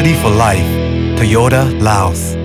Quality for life. Toyota Laos